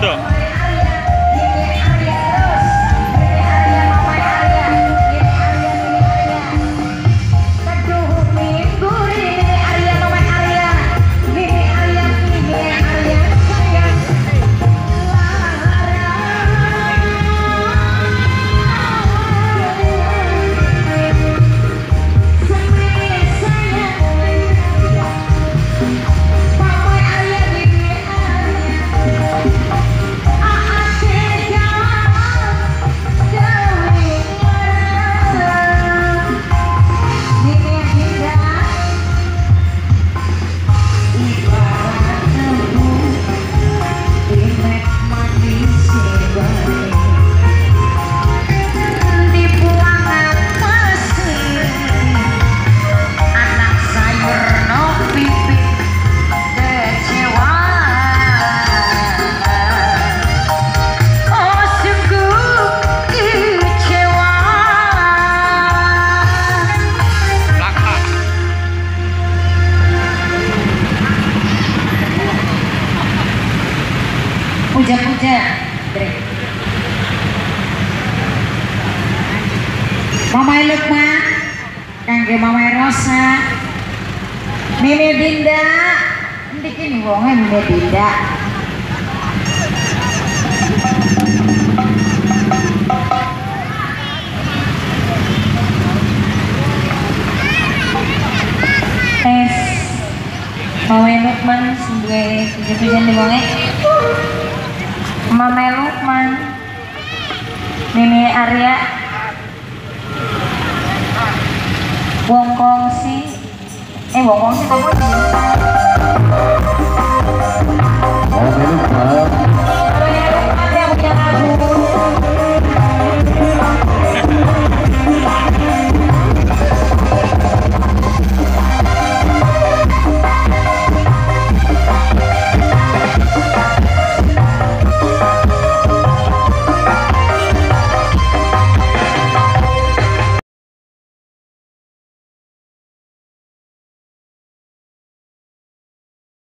কত Puja-puja. Mama Lukman, kangge Mama Rosa, Mimi Dinda, kini wongnya Mimi Dinda. Tes Lukman puja-pujian di wonge. Mama Lukman. Mimi Arya. Wong Kongsi. Eh Wong Kongsi kok